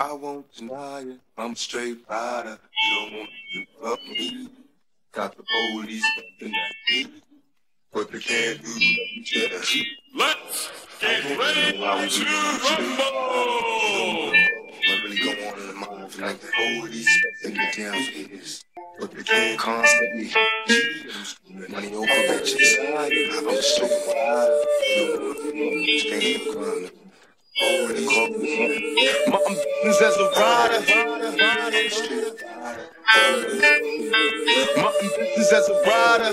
I won't deny it. I'm a straight rider. You don't want to fuck me. Got the police in that heat. But they can't do nothing to the heat. Let's get ready to rumble! What really go on in the mind for like the police in the downstairs. But they can't constantly. Money over bitches. I'm a straight rider. You don't want to stand up crying. They call me. My business as a rider. My as a rider.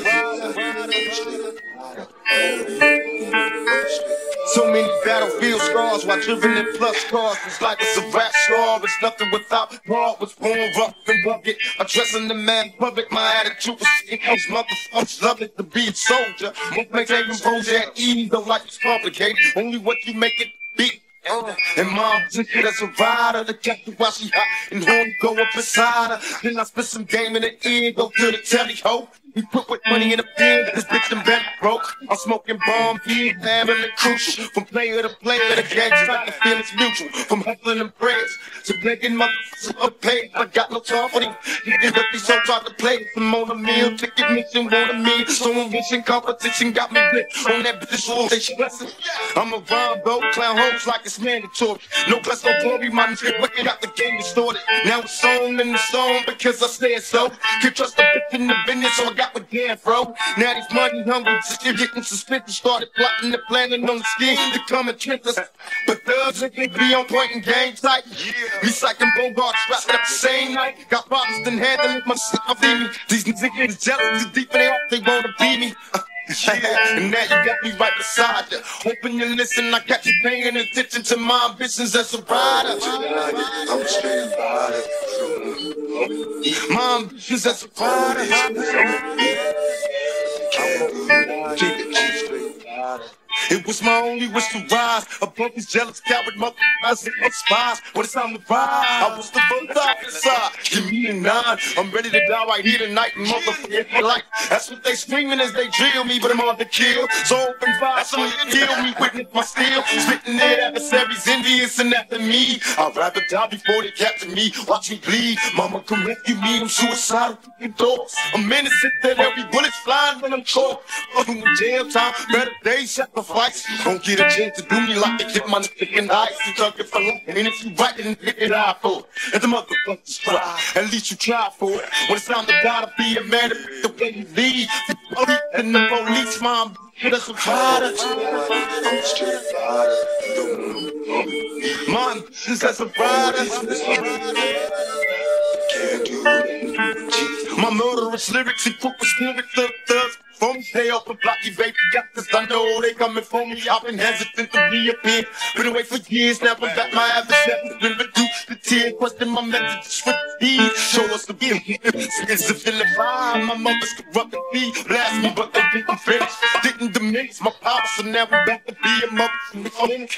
So many battlefield scars while driven in plus cars. It's like it's a rap star. It's nothing without Paul was born rough and rugged. Addressing the man public, my attitude was in those motherfuckers love it to be a soldier. Most maintain composure at ease, though life is complicated. Only what you make it be. And mom took it as a rider, the captain while she hot and home go up beside her. Then I spit some game in the ear, go to the telly ho. We put with money in the bin, this bitch done been broke. I'm smoking bomb, being family crucial. From player to player, the game's like the feelings mutual. From hustling and prayers to begging motherfuckers up pay. I got no time for these niggas that they so try to play. Some on a meal, ticket mission, want a meal. Someone wishing competition got me lit on that bitch wall. They stressing. I'm a rhyme, bro, clown hoes like it's mandatory. No bless, no glory, my nigga, wicked out the game distorted. Now it's on in the song because I said so. Can't trust the bitch in the business, so I got with Daz, bro. Now these money hungry, just getting suspicious. Started plotting and planning on the scheme to come and trick us. But thugs and they be on point in game tight. Recycling Bogart strapped up the same night. Got problems, then handling my shit off me. These niggas jealous, too deep in their heart, they wanna be me. Uh, yeah, and now you got me right beside you. Hoping you listen, I got you paying attention to my ambitions as a rider. I'm a straight rider. My ambitions as a rider. It was my only wish to rise above these jealous coward motherfuckers and spies. When it's time to ride, I was the first officer. Give me a nine. I'm ready to die right here tonight, motherfucker. Like that's what they screaming as they drill me, but I'm on the kill. So open fire, someone kill me, witness my steel. Spitting their adversaries, envious and after me. I'd rather die before they capture me. Watch me bleed. Mama come rescue me. I'm suicidal fucking thoughts. I'm innocent that every bullet's flying when I'm caught. I'm in jail time, better days, sacrifice. Don't get a chance to do me like they get my nigga in ice. You talk it for life, and if you right, then hit it eye for it. And the motherfuckers try, at least you try for it. When it's time to die to be a man, the way you lead. The police and the police, mom. You don't want to Mom, that's a rider. My murderous lyrics, put with lyrics, the thugs. From stay up and blocky baby, got this I know they coming for me. I've been hesitant to reappear. Been away for years now, but back my adversaries been reduced to tears. Question my messages with speed. Show us the view. It's a feeling fine. My mother's corrupted me. Blast me, but they didn't finish. Didn't diminish my power, so now we back to be a mother.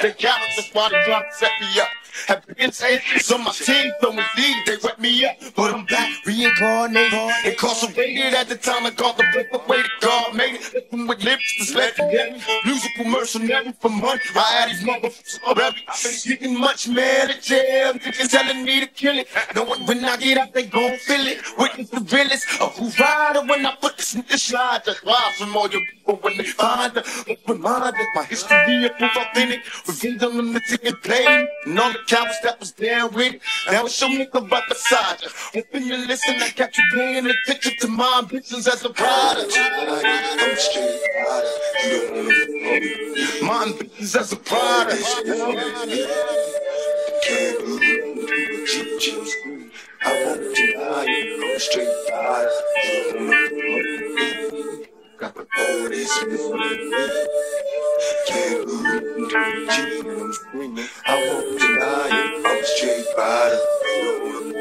They got us, that's why they tried to set me up. Have been saying on my team, so indeed they wet me up. But I'm back, reincarnated, incarcerated at the time I called the break away to God made it. Living with lyrics that's legendary, musical mercenary for money. I had these motherfuckers already. Getting much mad at jail, niggas telling me to kill it. Knowing when I get out, they gon' feel it. Witness the realest of who rider when I put this the slide. Just rise from all your people when they find her. But reminded my history of authentic. Revenge on the missing and playing. And all the cowards that was down with it. Now it's your nigga right beside you. Hoping you listen, I got you paying attention to my ambitions as a straight to My ambitions as a rider. can't scream. I won't deny straight. You don't want to Got the police can I won't deny it, I'm a straight rider.